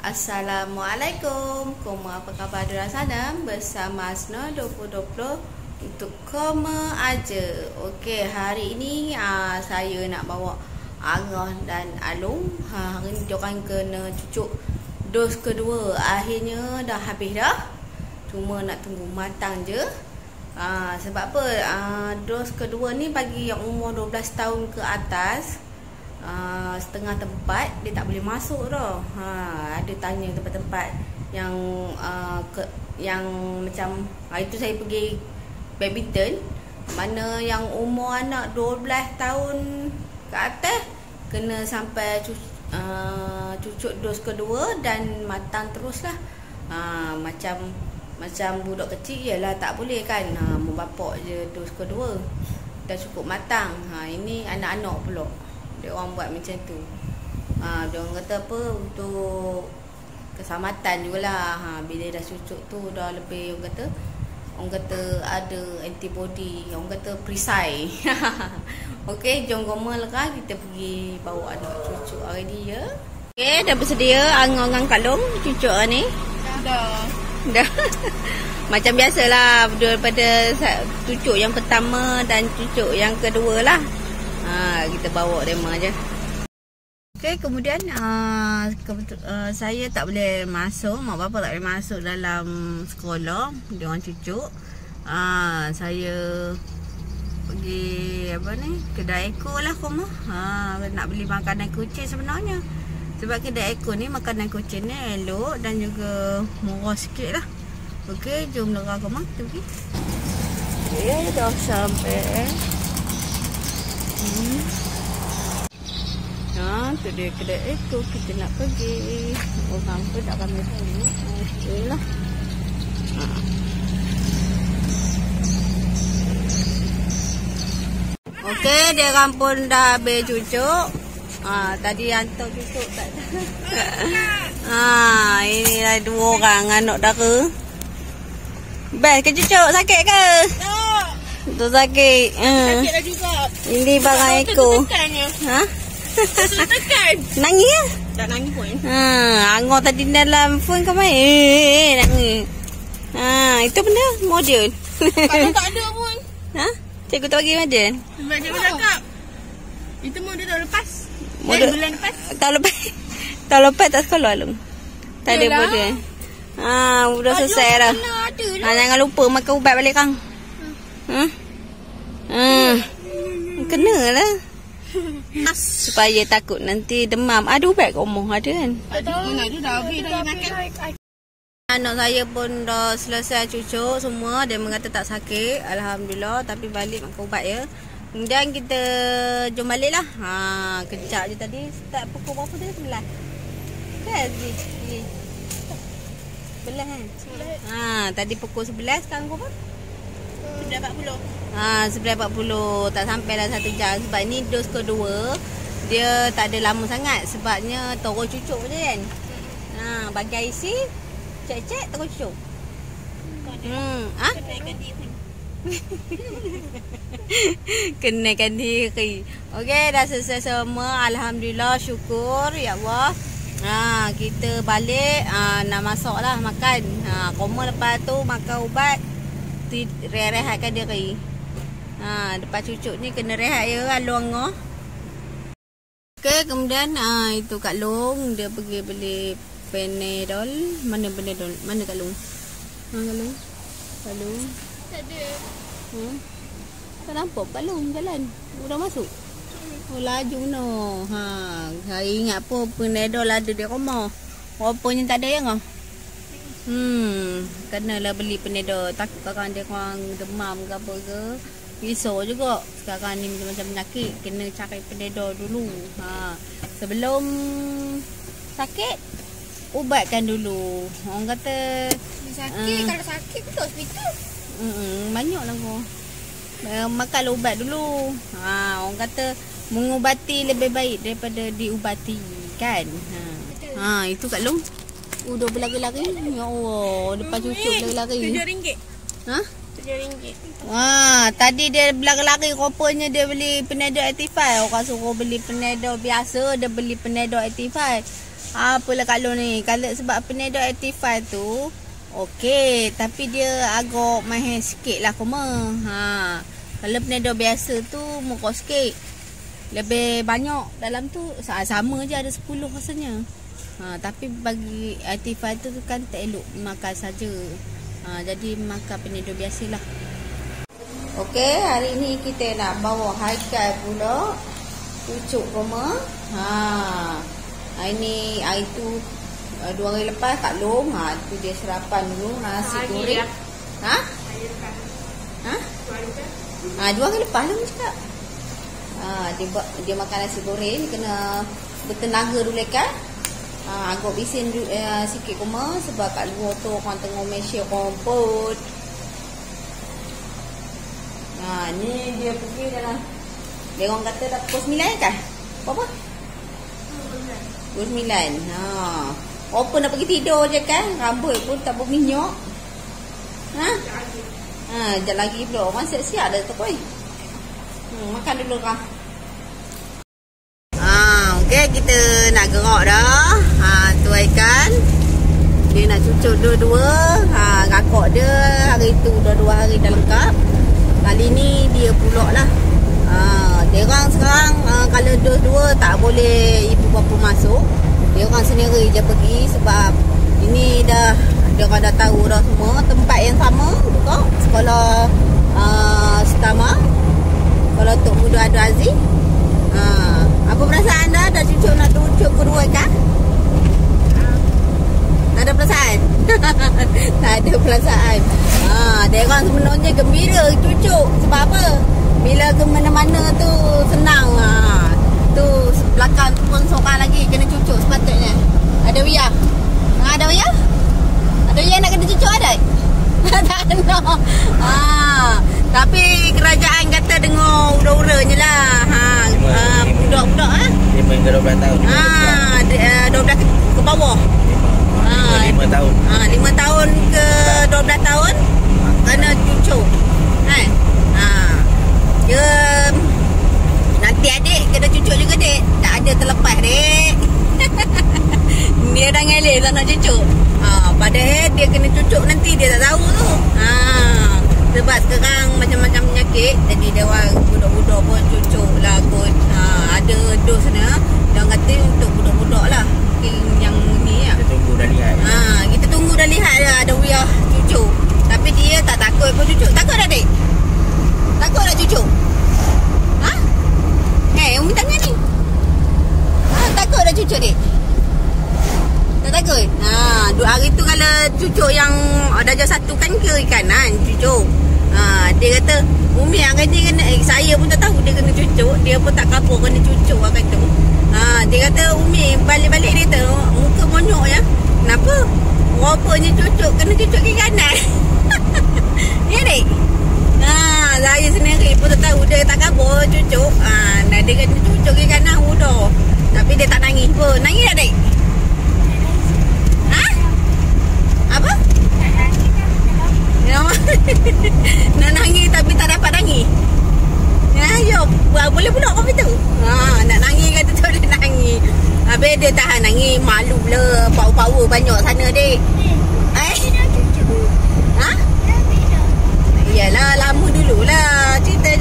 Assalamualaikum. Koma apa khabar di sana Bersama Asna 2020 Untuk koma aja. Okey hari ini aa, Saya nak bawa Arah dan Alung. Ha, Hari ni diorang kena cucuk Dos kedua. Akhirnya dah habis dah. Cuma nak tunggu matang je. Aa, Sebab apa? Aa, Dos kedua ni bagi yang umur 12 tahun ke atas uh, setengah tempat dia tak boleh masuk tau. Ha ada tanya tempat-tempat yang uh, ke, yang macam ha, itu saya pergi badminton mana yang umur anak 12 tahun ke atas kena sampai cucuk, uh, cucuk dos kedua dan matang teruslah. Ha macam macam budak kecil ialah tak boleh kan. Ha membapak je dos kedua. Dah cukup matang. Ha ini anak-anak pula dia orang buat macam tu. Ha, dia orang kata apa untuk keselamatan jugalah. Ha, bila dah cucuk tu dah lebih orang kata orang kata ada antibody, orang kata perisai. Okey, jom goma lah kita pergi bawa anak cucuk hari ni ya. Okey, dah bersedia angang-angang kalung cucuk ni? Dah. Dah. Macam biasalah daripada cucuk yang pertama dan cucuk yang kedua lah. Ha, kita bawa demo aja. Okey, kemudian uh, uh, saya tak boleh masuk, mak bapa tak boleh masuk dalam sekolah, dia orang cucuk. Uh, saya pergi apa ni? Kedai Eko lah koma. Ha, nak beli makanan kucing sebenarnya. Sebab kedai Eko ni makanan kucing ni elok dan juga murah sikit lah. Okey, jom lerah koma, kita pergi. Okay, dah sampai eh. Hmm. Ha, kedai Eko kita nak pergi. Orang pun tak ramai dulu. Okeylah. Ha. Okey, dia orang pun dah habis cucuk. Ha, tadi hantar cucuk tak ha, inilah dua orang anak dara. Best ke cucuk? Sakit ke? Tak. Tu sakit. Hmm. Sakit dah juga. Ini barang Eko. Ha? tekan. Nangis ya? Tak nangis pun. Ha, Angor tadi dalam phone kau main. Eh, nangis. Ha, itu benda model. Kalau tak ada pun. ha? Cikgu tak bagi model? Sebab cikgu cakap. Itu model dah lepas. Model Eh, bulan lepas. Tahun lepas. Tahun lepas tak sekolah lu. Tak ada Yelah. model. Ha, sudah selesai dah. Ada Ha, jangan lupa makan ubat balik kang. Ha? Ha. Kena lah. Supaya takut nanti demam. Ada ubat kat rumah ada kan? Tak tahu. Mana ada dah habis dah makan. Anak saya pun dah selesai cucuk semua. Dia mengata tak sakit. Alhamdulillah. Tapi balik makan ubat ya. Kemudian kita jom balik lah. Ha, kejap je tadi. Start pukul berapa tadi? Sebelah. Kan? Sebelah kan? Ha, tadi pukul sebelas. Sekarang pukul berapa? Sudah 40. Ha, 11.40 tak sampai dah satu jam sebab ni dos kedua dia tak ada lama sangat sebabnya terus cucuk je kan. Ha, bagi IC cek-cek terus cucuk. Hmm? Ha? Kenakan diri. Okey, dah selesai semua. Alhamdulillah, syukur ya Allah. Ha, kita balik ha, nak masak lah makan. Ha, koma lepas tu makan ubat. Ti- Rehatkan diri. Ha, lepas cucuk ni kena rehat ya kan luang ngah. Okey, kemudian ha, itu Kak Long dia pergi beli Panadol. Mana Panadol? Mana Kak Long? Ha, Kak Long? Kak Long? Tak ada. Hmm? Tak nampak Kak Long jalan. Udah masuk. Oh laju no. Ha, saya ingat apa Panadol ada di rumah. Rupanya tak ada ya ngah. Hmm, kenalah beli Panadol. Takut kakak dia kurang demam ke apa ke. Risau juga sekarang ni macam-macam penyakit kena cari Panadol dulu. Ha, sebelum sakit ubatkan dulu. Orang kata Sakit. Ah. Kalau sakit pergi hospital. Mm, banyak lah kau. Uh, makan ubat dulu. Ha, orang kata mengubati lebih baik daripada diubati kan. Ha. Ha, itu Kak Long. Oh, dah berlari-lari. Ya Allah, lepas cucuk lari-lari. Tujuh ringgit. Ha? Tujuh ringgit. Wah, tadi dia berlari-lari rupanya dia beli Panadol Actify. Orang suruh beli Panadol biasa, dia beli Panadol Actify. Apalah kalau ni. Kalau sebab Penedo 85 tu okey, tapi dia agak mahal sikit lah koma. Ha. Kalau Penedo biasa tu murah sikit. Lebih banyak dalam tu sama je ada 10 rasanya. Ha, tapi bagi 85 tu kan tak elok makan saja. Ha, jadi makan Penedo biasalah. Okey, hari ni kita nak bawa Haikal pula. Cucuk koma. Ha. Hari ni hari tu uh, dua hari lepas Kak Long ha tu dia sarapan dulu nasi hari goreng. Dah. Ha? Hari lepas. Ha? Ha dua hari lepas lah cakap. Ha dia dia makan nasi goreng dia kena bertenaga dulu kan. Ha agak bisin uh, sikit koma sebab kat luar tu orang tengah measure rumput. Ha ni dia pergi dalam dia orang kata dah pukul 9 kan? Apa-apa? Pukul sembilan. Ha. Open dah pergi tidur je kan. Rambut pun tak berminyak. Ha? Ha, sekejap lagi pula. Orang siap-siap dah tu koi. Hmm, makan dulu kah. Ha, okey kita nak gerak dah. Ha, tu ikan. Dia nak cucuk dua-dua. Ha, rakok dia hari tu dua-dua hari dah lengkap. Kali ni dia pulak lah. Ha, dia orang sekarang uh, kalau dua-dua tak boleh ibu bapa masuk. Dia orang sendiri je pergi sebab ini dah dia orang dah tahu dah semua tempat yang sama juga sekolah uh, Stama. Kalau Tok Muda ada Aziz. Ha, apa perasaan anda dah cucu nak tunjuk kedua kan? Tak ada perasaan. tak ada perasaan. Ha, dia orang sebenarnya gembira cucu sebab apa? Bila ke mana-mana tu senang ha. Tu belakang tu pun seorang lagi kena cucuk sepatutnya. Ada Wia? Ha, ada Wia? Ada Wia nak kena cucuk ada? tak ada. Ha. Tapi kerajaan kata dengar ura-uranya lah. Ha. ha. Budak-budak ha? 5 hingga 12 tahun. Ha. 12 ke, ke bawah. 5, ha. 5 tahun. Ha. 5 tahun ke 12 tahun. Kena cucuk. Kan? Ha. ha. Dia Nanti adik kena cucuk juga dek Terlepas dek. Dia dah ngelih tak nak cucuk. Ha, Padahal dia kena cucuk nanti dia tak tahu tu. Ha, Sebab sekarang macam-macam penyakit Jadi dia orang budak-budak pun cucuk lah kot. Ha, Ada dos Dia. Kata untuk budak-budak lah Mungkin yang ni lah Kita tunggu dah lihat ha, Kita tunggu dah lihat lah ada wiah cucuk Tapi dia tak takut pun cucuk Takut tak dek? Takut tak cucuk? Ha? Eh, umi tanya ni. Ha, takut tak cucuk dek? Tak takut? Ha, dua hari tu kalau cucuk yang dah jauh satu kan ke kanan cucuk. Ha, dia kata, Umi yang kena kena eh, saya pun tak tahu dia kena cucuk, dia pun tak kapur kena cucuk akan tu. Ha, dia kata, Umi balik-balik dia tu, muka monyok ya. Kenapa? Rupanya cucuk kena cucuk kanan. ya dek? Ha, saya sendiri pun tak tahu dia tak kabur cucuk. Ha, nah dia kata cucuk ke kanan udah. Tapi dia tak nangis pun. Nangis tak, Dek? Ha? Apa? Nak nangis tapi tak dapat nangis. Ya, yo, boleh pula kopi tu. Ha, nak nangis kata tu dia nangis. Habis dia tahan nangis, malu lah. Power-power banyak sana, Dek. Eh? Ha? Yalah lama dululah ceritanya